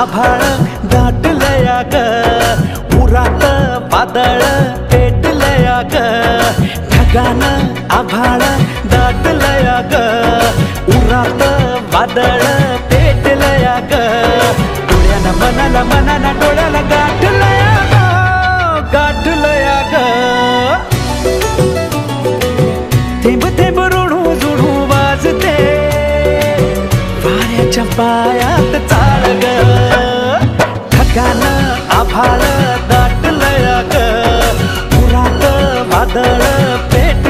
आभाळ दाटलया ग. उरात वादळ पेटलया ग. ढगान आभाळ दाटलया ग. उरात वादळ पेटलया ग. डोळ्यानं मनाला मनाला डोळ्याला गाठलया ग. गाठलया ग. थेंब थेंब रुणू जुणू वाजते. वाऱ्याच्या पायात चाळ आभाळ